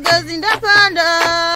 mboga zindapanda